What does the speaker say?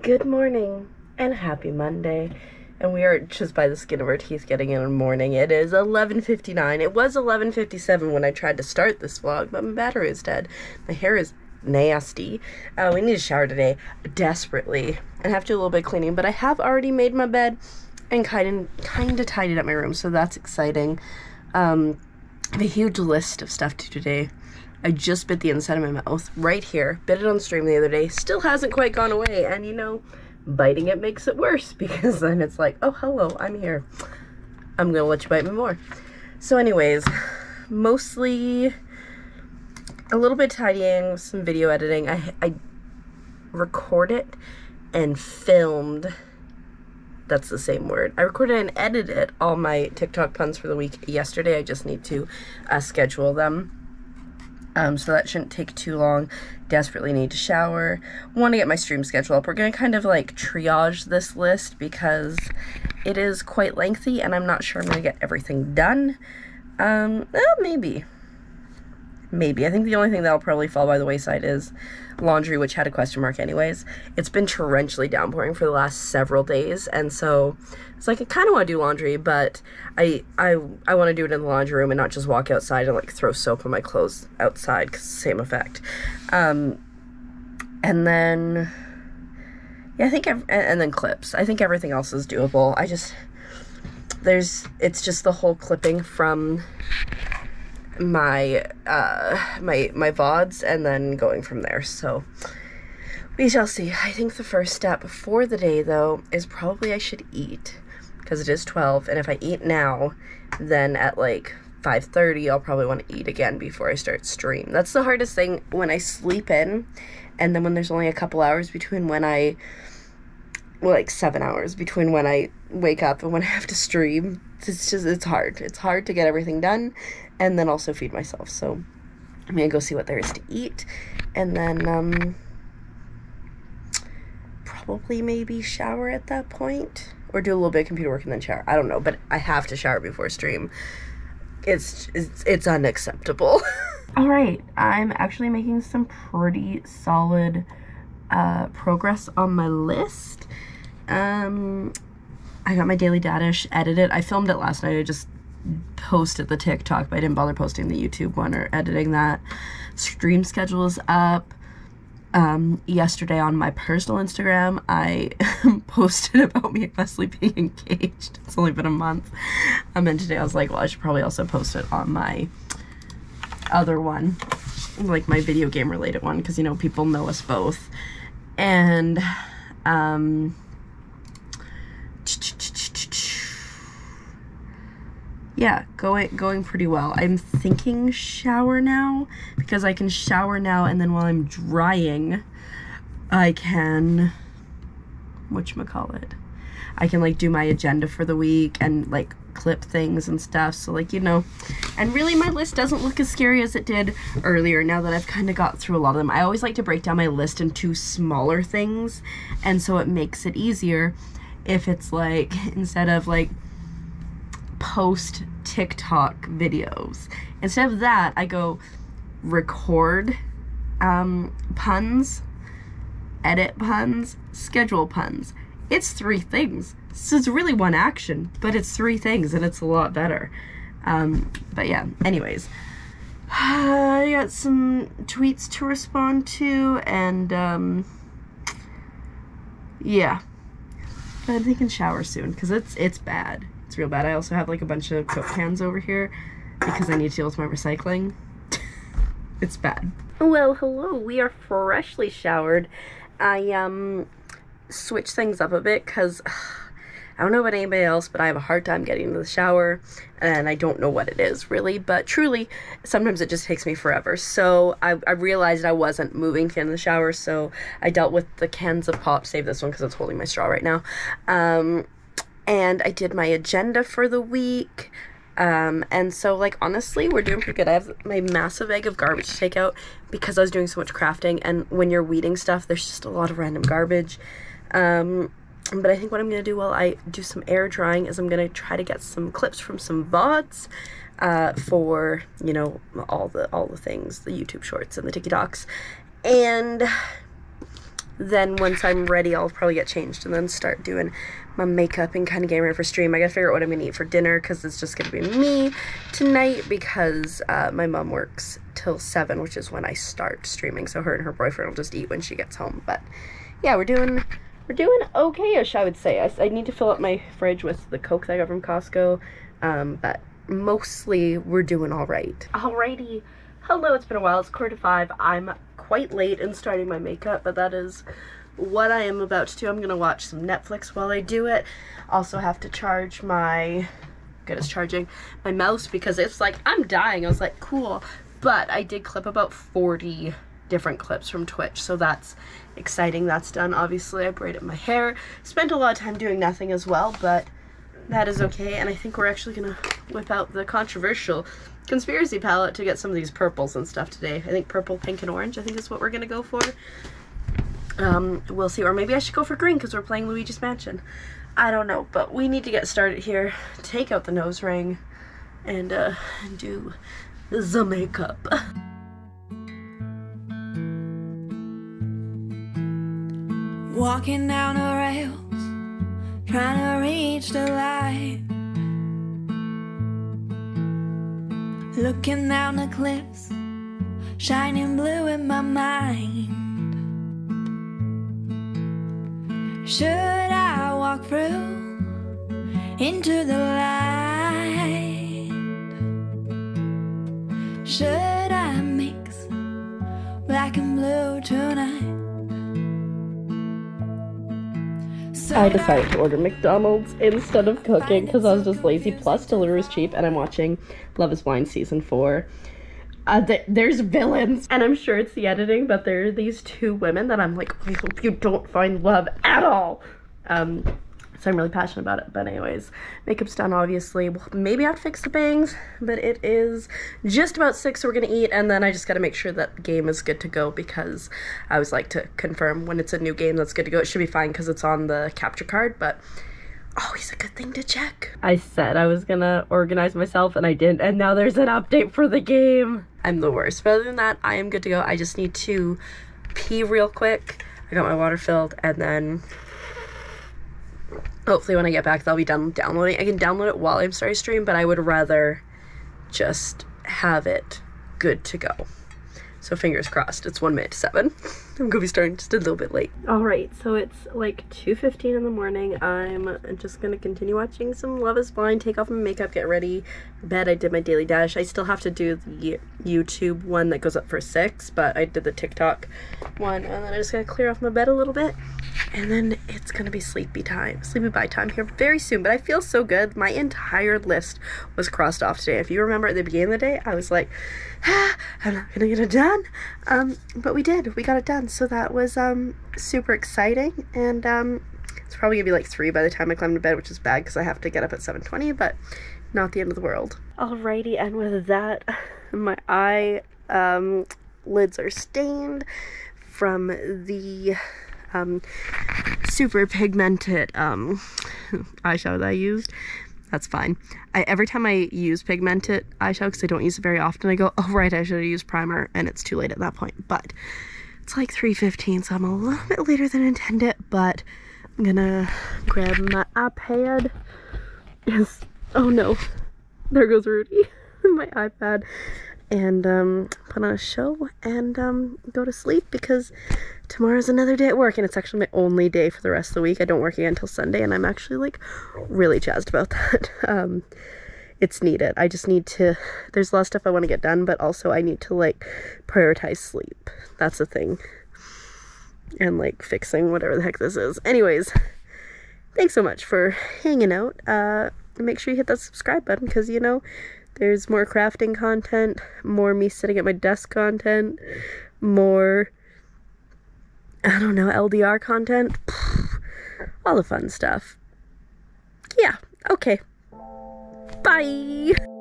Good morning and happy Monday. And we are just by the skin of our teeth getting in the morning. It is 11:59. It was 11:57 when I tried to start this vlog, but my battery is dead. My hair is nasty. Uh, we need a shower today desperately and have to do a little bit of cleaning, but I have already made my bed and kind of kind of tidied up my room, so that's exciting. Um, I have a huge list of stuff to do today. I just bit the inside of my mouth right here. Bit it on stream the other day. Still hasn't quite gone away. And you know, biting it makes it worse because then it's like, oh, hello, I'm here. I'm going to let you bite me more. So, anyways, mostly a little bit tidying, some video editing. I, I recorded and filmed. That's the same word. I recorded and edited all my TikTok puns for the week yesterday. I just need to uh, schedule them. Um, so that shouldn't take too long. Desperately need to shower. Want to get my stream schedule up. We're going to kind of like triage this list because it is quite lengthy and I'm not sure I'm going to get everything done. Um, well, maybe. Maybe. I think the only thing that'll probably fall by the wayside is laundry, which had a question mark anyways. It's been torrentially downpouring for the last several days, and so it's like I kind of want to do laundry, but I I I want to do it in the laundry room and not just walk outside and like throw soap on my clothes outside because same effect. Um, and then yeah, I think ev- and then clips. I think everything else is doable. I just there's it's just the whole clipping from my uh my my vods and then going from there so we shall see i think the first step for the day though is probably i should eat because it is 12 and if i eat now then at like 5.30 i'll probably want to eat again before i start stream that's the hardest thing when i sleep in and then when there's only a couple hours between when i well, like seven hours between when I wake up and when I have to stream. It's just it's hard. It's hard to get everything done, and then also feed myself. So I'm gonna go see what there is to eat, and then um, probably maybe shower at that point, or do a little bit of computer work and then shower. I don't know, but I have to shower before stream. It's it's, it's unacceptable. All right, I'm actually making some pretty solid uh, progress on my list. Um, I got my daily data edited. I filmed it last night. I just posted the TikTok, but I didn't bother posting the YouTube one or editing that. Stream schedule is up. Um, yesterday on my personal Instagram, I posted about me and Wesley being engaged. It's only been a month. Um, and today I was like, well, I should probably also post it on my other one, like my video game related one, because you know people know us both. And um, yeah, going going pretty well. I'm thinking shower now because I can shower now and then while I'm drying, I can whatchamacallit. I can like do my agenda for the week and like clip things and stuff. So like, you know, and really my list doesn't look as scary as it did earlier now that I've kind of got through a lot of them. I always like to break down my list into smaller things and so it makes it easier if it's like instead of like post TikTok videos. Instead of that, I go record um, puns, edit puns, schedule puns. It's three things. So it's really one action, but it's three things and it's a lot better. Um, but yeah, anyways. I got some tweets to respond to and um, yeah. But I'm thinking shower soon because it's it's bad. It's real bad. I also have like a bunch of coat pans over here because I need to deal with my recycling. it's bad. Well, hello. We are freshly showered. I um switched things up a bit because I don't know about anybody else, but I have a hard time getting into the shower, and I don't know what it is really. But truly, sometimes it just takes me forever. So I, I realized I wasn't moving in the shower, so I dealt with the cans of pop. Save this one because it's holding my straw right now. Um, and I did my agenda for the week. Um, and so, like, honestly, we're doing pretty good. I have my massive egg of garbage to take out because I was doing so much crafting. And when you're weeding stuff, there's just a lot of random garbage. Um, but I think what I'm going to do while I do some air drying is I'm going to try to get some clips from some VODs uh, for, you know, all the all the things, the YouTube shorts and the TikToks. And then once I'm ready, I'll probably get changed and then start doing my makeup and kind of getting ready for stream. I gotta figure out what I'm gonna eat for dinner because it's just gonna be me tonight because uh, my mom works till 7, which is when I start streaming. So her and her boyfriend will just eat when she gets home. But yeah, we're doing we're doing okay-ish, I would say. I, I need to fill up my fridge with the Coke that I got from Costco, um, but mostly we're doing all right. Alrighty. Hello, it's been a while. It's quarter to five. I'm quite late in starting my makeup, but that is what I am about to do. I'm going to watch some Netflix while I do it. Also have to charge my, good, as charging, my mouse because it's like, I'm dying. I was like, cool. But I did clip about 40 different clips from Twitch, so that's exciting. That's done. Obviously, I braided my hair. Spent a lot of time doing nothing as well, but that is okay. And I think we're actually going to whip out the controversial conspiracy palette to get some of these purples and stuff today. I think purple, pink, and orange I think is what we're going to go for. Um, we'll see. Or maybe I should go for green because we're playing Luigi's Mansion. I don't know, but we need to get started here. Take out the nose ring and uh, do the makeup. Walking down the rails, trying to reach the light. Looking down the cliffs, shining blue in my mind. Should I walk through into the light? Should I decided to order McDonald's instead of cooking because I was just lazy. Plus, delivery was cheap, and I'm watching Love Is Blind season four. Uh, th- there's villains, and I'm sure it's the editing, but there are these two women that I'm like, I hope you don't find love at all. Um, so I'm really passionate about it. But anyways, makeup's done, obviously. Well, maybe I have to fix the bangs, but it is just about six, so we're gonna eat, and then I just gotta make sure that the game is good to go because I always like to confirm when it's a new game that's good to go. It should be fine because it's on the capture card, but always a good thing to check. I said I was gonna organize myself and I didn't, and now there's an update for the game. I'm the worst. But other than that, I am good to go. I just need to pee real quick. I got my water filled, and then hopefully when I get back, they'll be done downloading. I can download it while I'm starting stream, but I would rather just have it good to go. So fingers crossed. It's one minute to seven. I'm gonna be starting just a little bit late. All right, so it's like 2.15 in the morning. I'm just gonna continue watching some Love is Blind, take off my makeup, get ready bed. I did my daily dash. I still have to do the YouTube one that goes up for six, but I did the TikTok one, and then I just gotta clear off my bed a little bit, and then it's gonna be sleepy time, sleepy by time here very soon. But I feel so good. My entire list was crossed off today. If you remember at the beginning of the day, I was like, ah, I'm not gonna get it done. Um, but we did. We got it done. So that was um super exciting, and um, it's probably gonna be like three by the time I climb to bed, which is bad because I have to get up at 7:20. But not the end of the world. Alrighty, and with that, my eye um, lids are stained from the um, super pigmented um, eyeshadow that I used. That's fine. I, every time I use pigmented eyeshadow, because I don't use it very often, I go, oh right, I should have used primer, and it's too late at that point. But it's like 3.15, so I'm a little bit later than intended, but I'm gonna grab my iPad. Yes. Oh no. There goes Rudy. my iPad. And um, put on a show and um, go to sleep because tomorrow's another day at work and it's actually my only day for the rest of the week. I don't work again until Sunday and I'm actually like really jazzed about that. um, it's needed. I just need to, there's a lot of stuff I want to get done, but also I need to like prioritize sleep. That's the thing. And like fixing whatever the heck this is. Anyways, thanks so much for hanging out. Uh, make sure you hit that subscribe button because you know there's more crafting content, more me sitting at my desk content, more I don't know, LDR content, all the fun stuff. Yeah, okay. Bye.